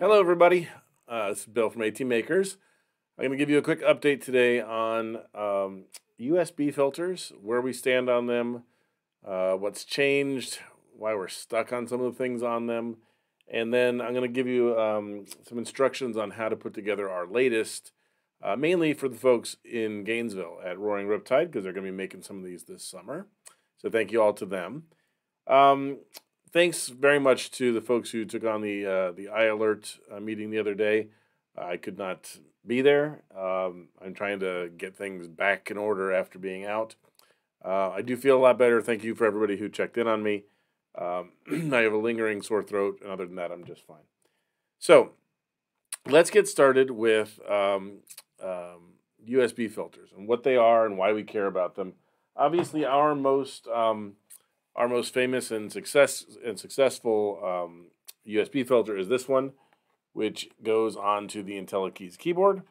Hello, everybody. Uh, this is Bill from AT Makers. I'm going to give you a quick update today on um, USB filters, where we stand on them, uh, what's changed, why we're stuck on some of the things on them, and then I'm going to give you um, some instructions on how to put together our latest, uh, mainly for the folks in Gainesville at Roaring Riptide, because they're going to be making some of these this summer. So thank you all to them. Um, thanks very much to the folks who took on the uh, the iAlert uh, meeting the other day. I could not be there. Um, I'm trying to get things back in order after being out. Uh, I do feel a lot better. Thank you for everybody who checked in on me. Um, I have a lingering sore throat, and other than that, I'm just fine. So let's get started with um, USB um, filters and what they are and why we care about them. Obviously, our most um, our most famous and success and successful USB um, filter is this one, which goes onto the IntelliKeys keyboard.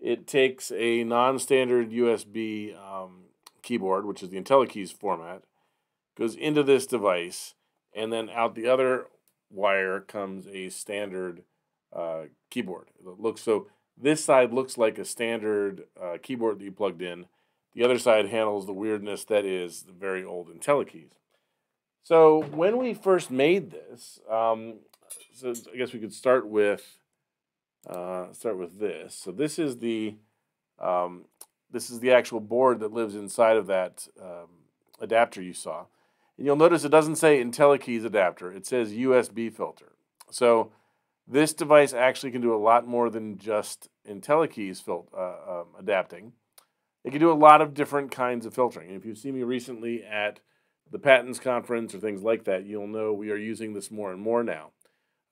It takes a non-standard USB um, keyboard, which is the IntelliKeys format, goes into this device, and then out the other wire comes a standard uh, keyboard. It looks so. This side looks like a standard uh, keyboard that you plugged in. The other side handles the weirdness that is the very old IntelliKeys. So when we first made this, um, so I guess we could start with uh, start with this. So this is the um, this is the actual board that lives inside of that um, adapter you saw. And you'll notice it doesn't say IntelliKeys adapter. It says USB filter. So this device actually can do a lot more than just IntelliKeys fil- uh, um, adapting. It can do a lot of different kinds of filtering. And if you've seen me recently at the patents conference or things like that, you'll know we are using this more and more now.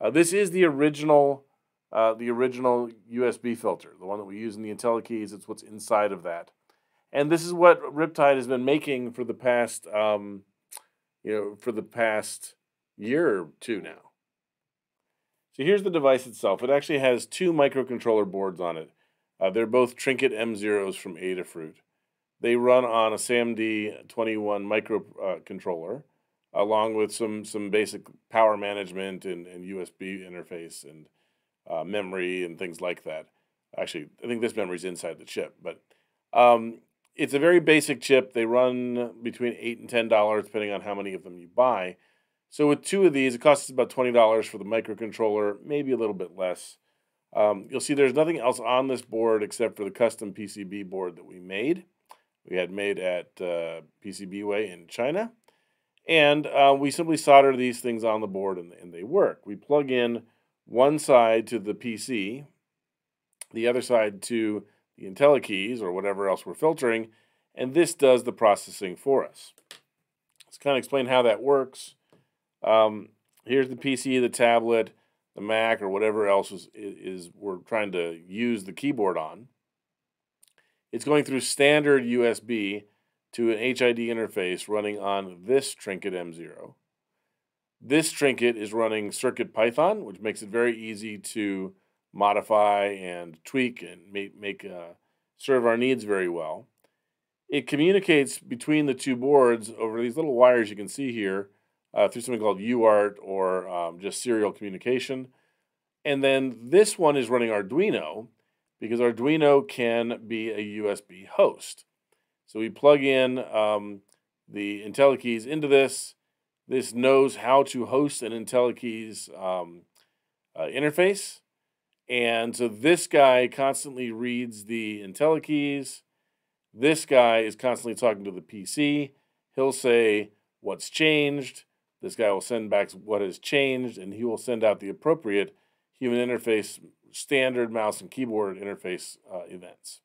Uh, this is the original, uh, the original USB filter, the one that we use in the IntelliKeys. It's what's inside of that, and this is what Riptide has been making for the past, um, you know, for the past year or two now. So here's the device itself. It actually has two microcontroller boards on it. Uh, they're both Trinket M0s from Adafruit. They run on a SAMD 21 microcontroller, uh, along with some some basic power management and, and USB interface and uh, memory and things like that. Actually, I think this memory is inside the chip, but um, it's a very basic chip. They run between eight and ten dollars, depending on how many of them you buy. So with two of these, it costs about twenty dollars for the microcontroller, maybe a little bit less. Um, you'll see there's nothing else on this board except for the custom PCB board that we made we had made at uh, PCBWay in China. And uh, we simply solder these things on the board and, and they work. We plug in one side to the PC, the other side to the IntelliKeys or whatever else we're filtering, and this does the processing for us. Let's kind of explain how that works. Um, here's the PC, the tablet, the Mac, or whatever else is, is we're trying to use the keyboard on. It's going through standard USB to an HID interface running on this Trinket M0. This Trinket is running CircuitPython, which makes it very easy to modify and tweak and make, make uh, serve our needs very well. It communicates between the two boards over these little wires you can see here uh, through something called UART or um, just serial communication. And then this one is running Arduino, because Arduino can be a USB host. So we plug in um, the IntelliKeys into this. This knows how to host an IntelliKeys um, uh, interface. And so this guy constantly reads the IntelliKeys. This guy is constantly talking to the PC. He'll say what's changed. This guy will send back what has changed, and he will send out the appropriate human interface standard mouse and keyboard interface uh, events.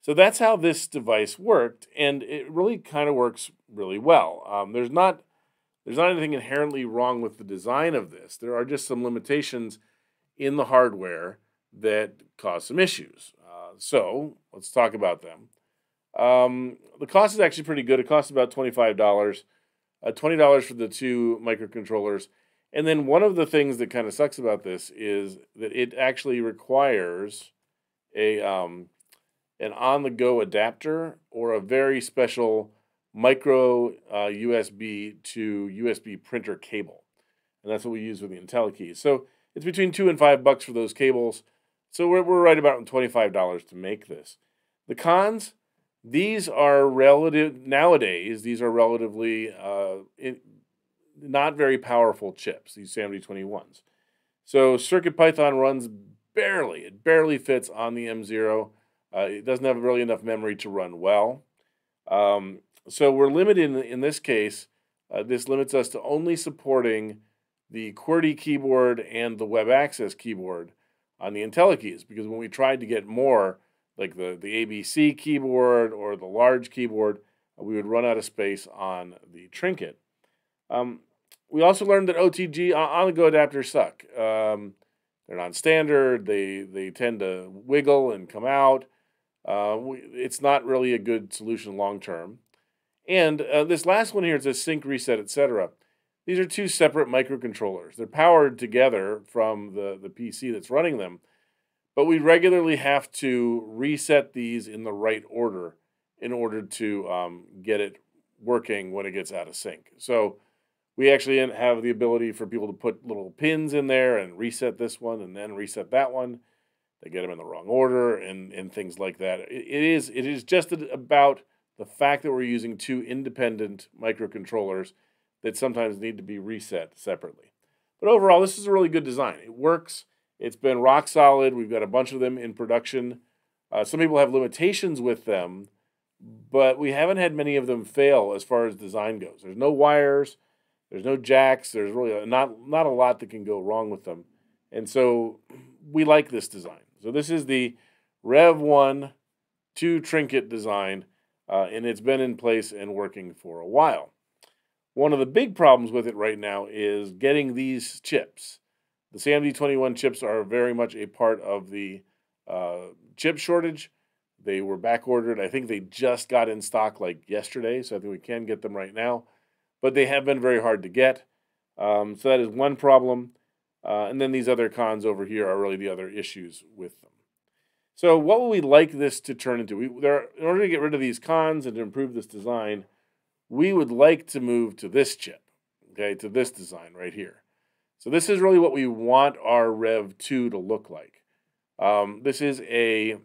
So that's how this device worked, and it really kind of works really well. Um, there's not there's not anything inherently wrong with the design of this. There are just some limitations in the hardware that cause some issues. Uh, so let's talk about them. Um, the cost is actually pretty good. It costs about twenty five dollars, uh, twenty dollars for the two microcontrollers and then one of the things that kind of sucks about this is that it actually requires a um, an on the go adapter or a very special micro uh, USB to USB printer cable, and that's what we use with the IntelliKeys. So it's between two and five bucks for those cables. So we're, we're right about $25 to make this. The cons, these are relative, nowadays, these are relatively uh, not very powerful chips, these SAMD21s. So CircuitPython runs barely, it barely fits on the M0. Uh, it doesn't have really enough memory to run well. Um, so we're limited in, in this case. Uh, this limits us to only supporting the QWERTY keyboard and the web access keyboard on the IntelliKeys because when we tried to get more, like the, the ABC keyboard or the large keyboard, we would run out of space on the Trinket. Um, we also learned that OTG on the go adapters suck. Um, they're non-standard. They they tend to wiggle and come out. Uh, we, it's not really a good solution long term. And uh, this last one here is a sync reset, etc. These are two separate microcontrollers. They're powered together from the, the PC that's running them, but we regularly have to reset these in the right order in order to um, get it working when it gets out of sync. So we actually have the ability for people to put little pins in there and reset this one and then reset that one. They get them in the wrong order and, and things like that. it, it is it is just about the fact that we're using two independent microcontrollers that sometimes need to be reset separately. But overall, this is a really good design. It works. It's been rock solid. We've got a bunch of them in production. Uh, some people have limitations with them, but we haven't had many of them fail as far as design goes. There's no wires, there's no jacks, there's really not not a lot that can go wrong with them, and so we like this design. So this is the Rev One two trinket design, uh, and it's been in place and working for a while. One of the big problems with it right now is getting these chips. The SAMD21 chips are very much a part of the uh, chip shortage. They were back ordered. I think they just got in stock like yesterday, so I think we can get them right now. But they have been very hard to get. Um, so that is one problem. Uh, and then these other cons over here are really the other issues with them. So what would we like this to turn into? We, there, in order to get rid of these cons and to improve this design, we would like to move to this chip, okay, to this design right here. So this is really what we want our Rev 2 to look like. Um, this is a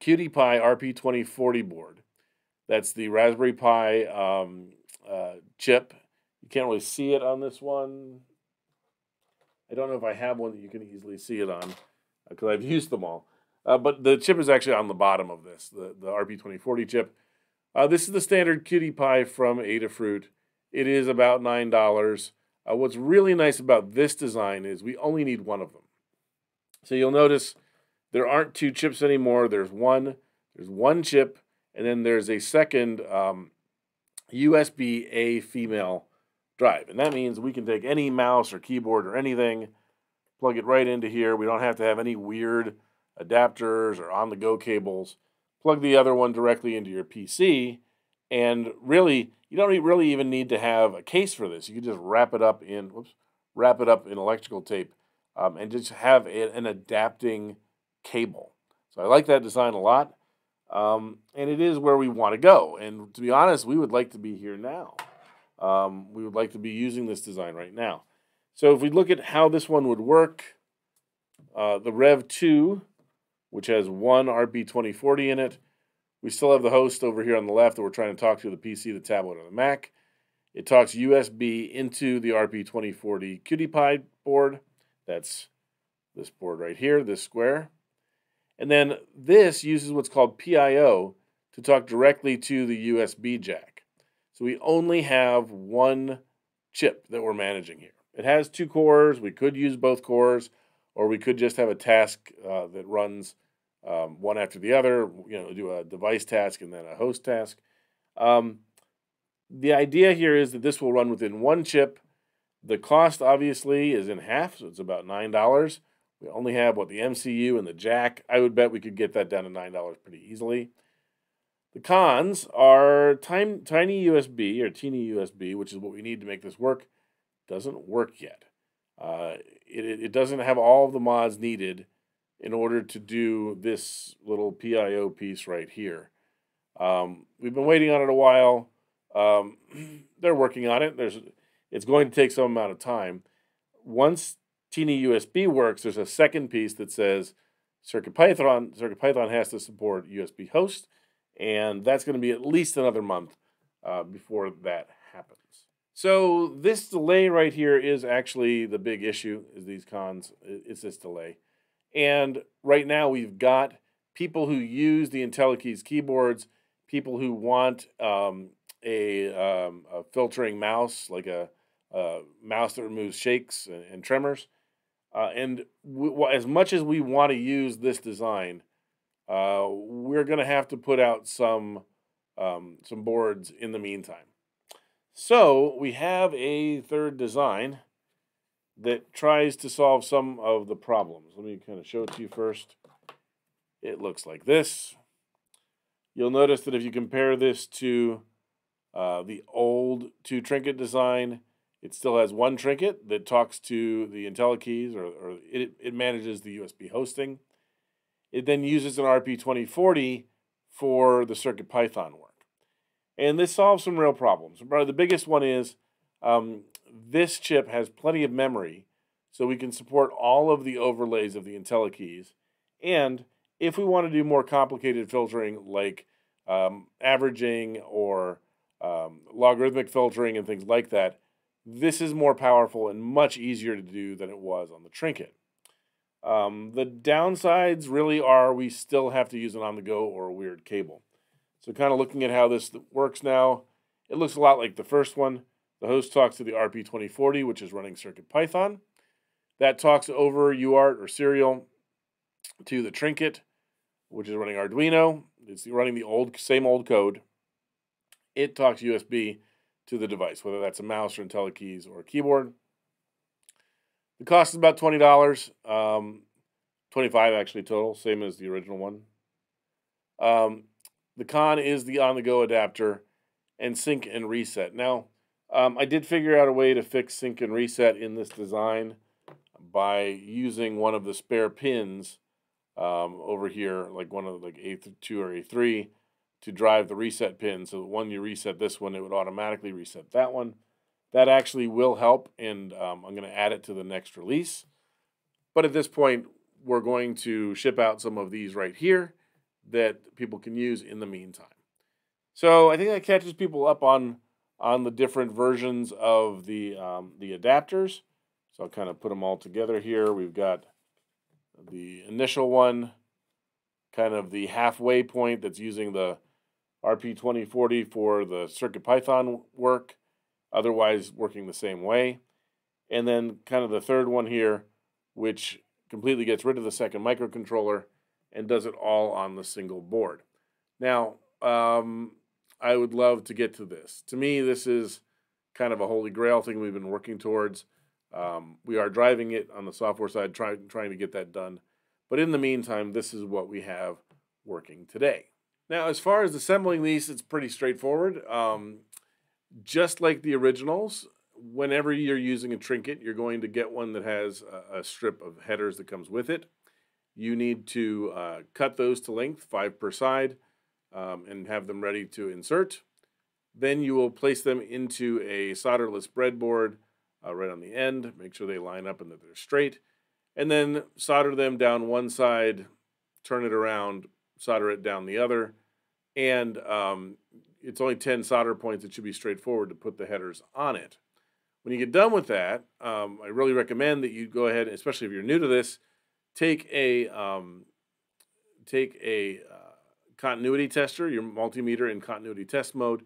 QT Py RP2040 board. That's the Raspberry Pi um, uh, chip. You can't really see it on this one. I don't know if I have one that you can easily see it on because uh, I've used them all. Uh, but the chip is actually on the bottom of this, the, the RP2040 chip. Uh, this is the standard QT Py from Adafruit. It is about $9. Uh, what's really nice about this design is we only need one of them. So you'll notice there aren't two chips anymore. There's one. There's one chip, and then there's a second um, USB-A female drive. And that means we can take any mouse or keyboard or anything, plug it right into here. We don't have to have any weird adapters or on-the-go cables plug the other one directly into your PC, and really, you don't really even need to have a case for this. You can just wrap it up in, whoops, wrap it up in electrical tape, um, and just have a, an adapting cable. So I like that design a lot, um, and it is where we want to go. And to be honest, we would like to be here now. Um, we would like to be using this design right now. So if we look at how this one would work, uh, the Rev 2 which has one RP2040 in it. We still have the host over here on the left that we're trying to talk to the PC, the tablet, or the Mac. It talks USB into the RP2040 QT Py board. That's this board right here, this square. And then this uses what's called PIO to talk directly to the USB jack. So we only have one chip that we're managing here. It has two cores. We could use both cores, or we could just have a task uh, that runs um, one after the other, you know, do a device task and then a host task. Um, the idea here is that this will run within one chip. The cost obviously is in half, so it's about $9. We only have what the MCU and the jack. I would bet we could get that down to $9 pretty easily. The cons are tiny, tiny USB or teeny USB, which is what we need to make this work, doesn't work yet. Uh, it, it doesn't have all of the mods needed in order to do this little PIO piece right here. Um, we've been waiting on it a while. Um, they're working on it. There's, it's going to take some amount of time. Once Teeny USB works, there's a second piece that says CircuitPython. CircuitPython has to support USB host, and that's going to be at least another month uh, before that happens. So this delay right here is actually the big issue. Is these cons? It's this delay, and right now we've got people who use the IntelliKeys keyboards, people who want um, a, um, a, filtering mouse, like a, a, mouse that removes shakes and, and tremors. Uh, and we, as much as we want to use this design, uh, we're going to have to put out some um, some boards in the meantime. So we have a third design that tries to solve some of the problems. Let me kind of show it to you first. It looks like this. You'll notice that if you compare this to uh, the old two trinket design, it still has one trinket that talks to the IntelliKeys or, or it, it manages the USB hosting. It then uses an RP2040 for the CircuitPython work. And this solves some real problems. Probably the biggest one is um, this chip has plenty of memory, so we can support all of the overlays of the IntelliKeys. And if we want to do more complicated filtering like um, averaging or um, logarithmic filtering and things like that, this is more powerful and much easier to do than it was on the Trinket. Um, the downsides really are we still have to use an on the go or a weird cable. So, kind of looking at how this works now, it looks a lot like the first one. The host talks to the RP2040, which is running CircuitPython. That talks over UART or serial to the Trinket, which is running Arduino. It's running the old same old code. It talks USB to the device, whether that's a mouse or IntelliKeys or a keyboard. The cost is about twenty dollars, um, twenty-five actually total, same as the original one. Um, the con is the on-the-go adapter and sync and reset. Now, um, I did figure out a way to fix sync and reset in this design by using one of the spare pins um, over here, like one of like A2 or A3, to drive the reset pin. So that when you reset this one, it would automatically reset that one. That actually will help, and um, I'm going to add it to the next release. But at this point, we're going to ship out some of these right here that people can use in the meantime. So I think that catches people up on on the different versions of the um, the adapters. So I'll kind of put them all together here. We've got the initial one, kind of the halfway point that's using the RP2040 for the CircuitPython work, otherwise working the same way. And then kind of the third one here, which completely gets rid of the second microcontroller and does it all on the single board. Now, um, I would love to get to this. To me, this is kind of a holy grail thing we've been working towards. Um, we are driving it on the software side, trying trying to get that done. But in the meantime, this is what we have working today. Now, as far as assembling these, it's pretty straightforward. Um, just like the originals, whenever you're using a trinket, you're going to get one that has a, a strip of headers that comes with it. You need to uh, cut those to length, five per side, um, and have them ready to insert. Then you will place them into a solderless breadboard uh, right on the end. Make sure they line up and that they're straight. And then solder them down one side, turn it around, solder it down the other. And um, it's only 10 solder points. It should be straightforward to put the headers on it. When you get done with that, um, I really recommend that you go ahead, especially if you're new to this, take a um, take a uh, continuity tester, your multimeter in continuity test mode,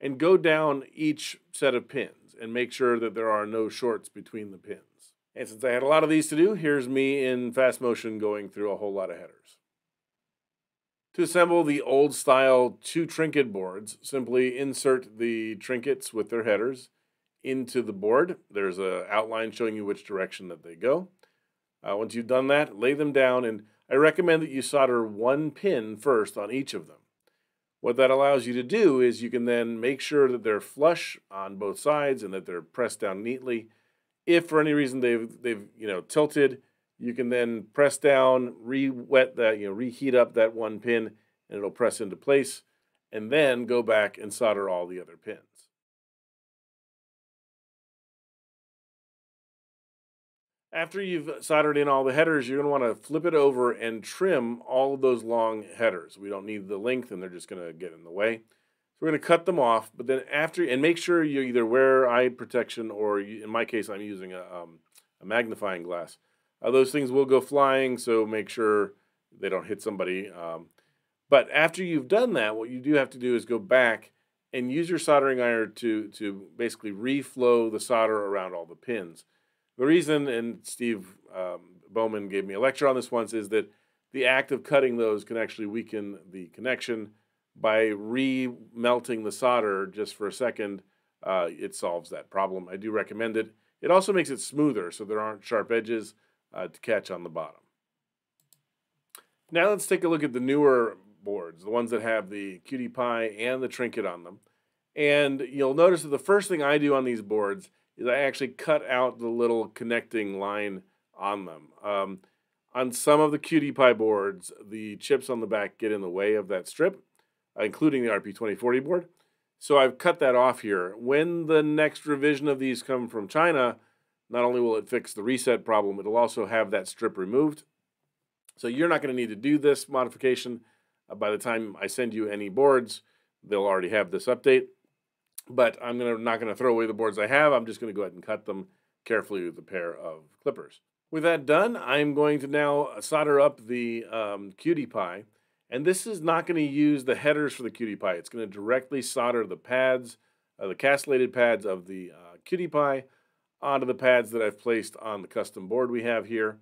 and go down each set of pins and make sure that there are no shorts between the pins. And since I had a lot of these to do, here's me in fast motion going through a whole lot of headers. To assemble the old style two trinket boards, simply insert the trinkets with their headers into the board. There's an outline showing you which direction that they go. Uh, once you've done that, lay them down, and I recommend that you solder one pin first on each of them. What that allows you to do is you can then make sure that they're flush on both sides and that they're pressed down neatly. If for any reason they've they've you know tilted, you can then press down, re-wet that, you know, reheat up that one pin, and it'll press into place, and then go back and solder all the other pins. After you've soldered in all the headers, you're going to want to flip it over and trim all of those long headers. We don't need the length and they're just going to get in the way. So we're going to cut them off, but then after, and make sure you either wear eye protection or you, in my case, I'm using a, um, a magnifying glass. Uh, those things will go flying, so make sure they don't hit somebody. Um, but after you've done that, what you do have to do is go back and use your soldering iron to, to basically reflow the solder around all the pins. The reason, and Steve um, Bowman gave me a lecture on this once, is that the act of cutting those can actually weaken the connection. By re-melting the solder just for a second, uh, it solves that problem. I do recommend it. It also makes it smoother so there aren't sharp edges uh, to catch on the bottom. Now let's take a look at the newer boards, the ones that have the QT Py and the Trinket on them. And you'll notice that the first thing I do on these boards is I actually cut out the little connecting line on them. Um, on some of the QT Py boards, the chips on the back get in the way of that strip, uh, including the RP2040 board. So I've cut that off here. When the next revision of these come from China, not only will it fix the reset problem, it'll also have that strip removed. So you're not going to need to do this modification. Uh, by the time I send you any boards, they'll already have this update. But I'm gonna, not going to throw away the boards I have. I'm just going to go ahead and cut them carefully with a pair of clippers. With that done, I'm going to now solder up the um, QT Py. And this is not going to use the headers for the QT Py. It's going to directly solder the pads, uh, the castellated pads of the uh, QT Py onto the pads that I've placed on the custom board we have here.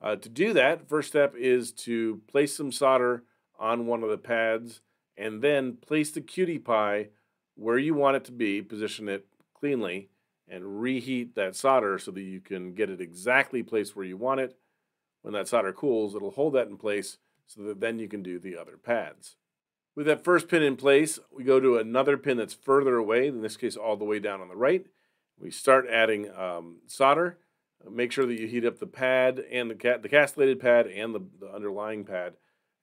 Uh, to do that, first step is to place some solder on one of the pads and then place the QT Py where you want it to be, position it cleanly, and reheat that solder so that you can get it exactly placed where you want it. When that solder cools, it'll hold that in place so that then you can do the other pads. With that first pin in place, we go to another pin that's further away, in this case all the way down on the right. We start adding um, solder. Make sure that you heat up the pad and the, ca the castellated pad and the, the underlying pad.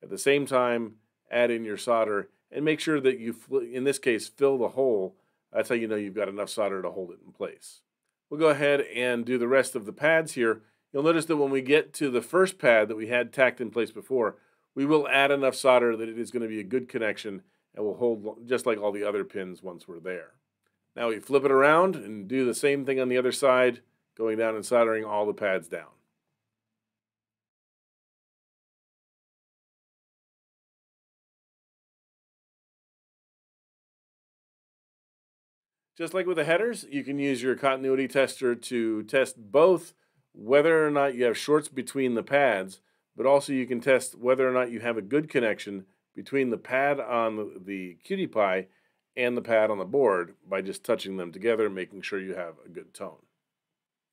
At the same time, add in your solder and make sure that you, in this case, fill the hole. That's how you know you've got enough solder to hold it in place. We'll go ahead and do the rest of the pads here. You'll notice that when we get to the first pad that we had tacked in place before, we will add enough solder that it is going to be a good connection and will hold just like all the other pins once we're there. Now we flip it around and do the same thing on the other side, going down and soldering all the pads down. Just like with the headers, you can use your continuity tester to test both whether or not you have shorts between the pads, but also you can test whether or not you have a good connection between the pad on the QT Py and the pad on the board by just touching them together, making sure you have a good tone.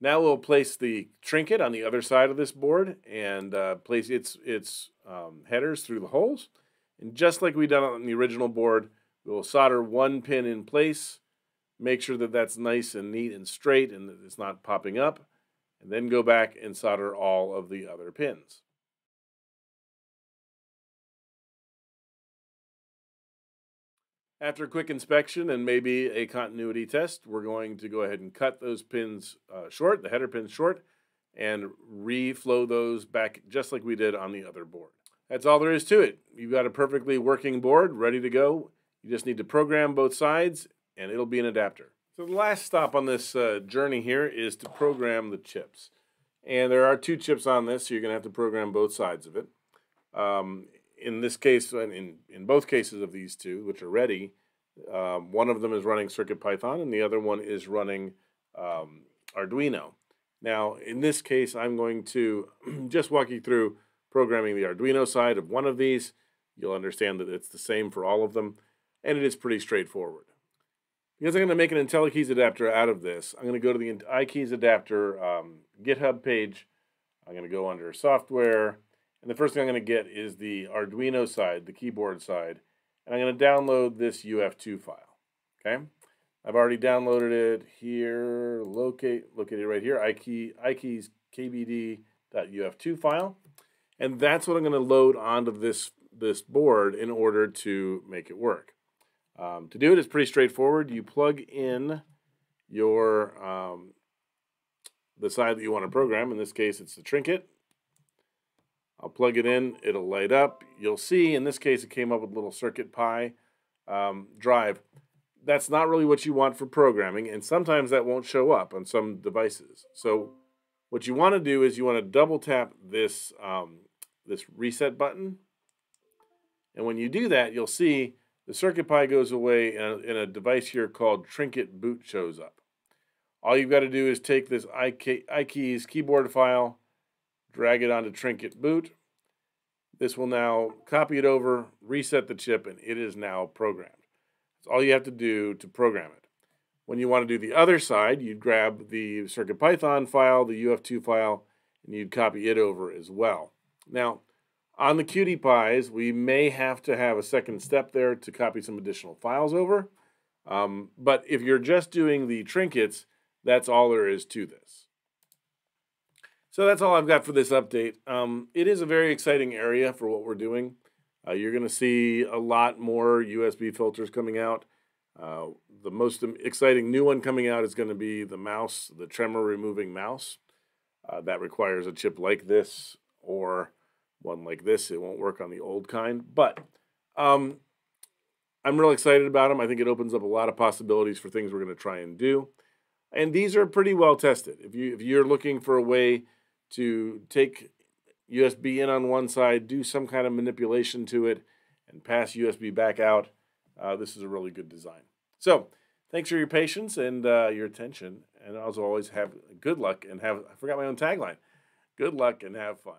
Now we'll place the trinket on the other side of this board and uh, place its, its um, headers through the holes. And just like we done on the original board, we'll solder one pin in place make sure that that's nice and neat and straight and that it's not popping up, and then go back and solder all of the other pins. After a quick inspection and maybe a continuity test, we're going to go ahead and cut those pins uh, short, the header pins short, and reflow those back just like we did on the other board. That's all there is to it. You've got a perfectly working board ready to go. You just need to program both sides and it'll be an adapter. So the last stop on this uh, journey here is to program the chips. And there are two chips on this, so you're going to have to program both sides of it. Um, in this case, in, in both cases of these two, which are ready, um, one of them is running CircuitPython and the other one is running um, Arduino. Now, in this case, I'm going to just walk you through programming the Arduino side of one of these. You'll understand that it's the same for all of them, and it is pretty straightforward. Because I'm going to make an IntelliKeys adapter out of this, I'm going to go to the iKeys adapter um, GitHub page. I'm going to go under software, and the first thing I'm going to get is the Arduino side, the keyboard side, and I'm going to download this UF2 file. Okay, I've already downloaded it here. Locate, located right here. iKey, iKeys kbd.uf2 file, and that's what I'm going to load onto this this board in order to make it work. Um, to do it, it's pretty straightforward. You plug in your um, the side that you want to program. In this case, it's the trinket. I'll plug it in, it'll light up. You'll see, in this case, it came up with a little CircuitPy um, drive. That's not really what you want for programming, and sometimes that won't show up on some devices. So what you want to do is you want to double tap this, um, this reset button. And when you do that, you'll see the CircuitPy goes away and, and a device here called Trinket Boot shows up. All you've got to do is take this iKeys keyboard file, drag it onto Trinket Boot. This will now copy it over, reset the chip, and it is now programmed. That's all you have to do to program it. When you want to do the other side, you'd grab the CircuitPython file, the UF2 file, and you'd copy it over as well. Now, on the QT Pys, we may have to have a second step there to copy some additional files over. Um, but if you're just doing the trinkets, that's all there is to this. So that's all I've got for this update. Um, it is a very exciting area for what we're doing. Uh, you're going to see a lot more USB filters coming out. Uh, the most exciting new one coming out is going to be the mouse, the tremor removing mouse. Uh, that requires a chip like this or one like this. It won't work on the old kind, but um, I'm really excited about them. I think it opens up a lot of possibilities for things we're going to try and do. And these are pretty well tested. If you if you're looking for a way to take USB in on one side, do some kind of manipulation to it, and pass USB back out. Uh, this is a really good design. So, thanks for your patience and uh, your attention. And as always, have good luck and have, I forgot my own tagline good luck and have fun.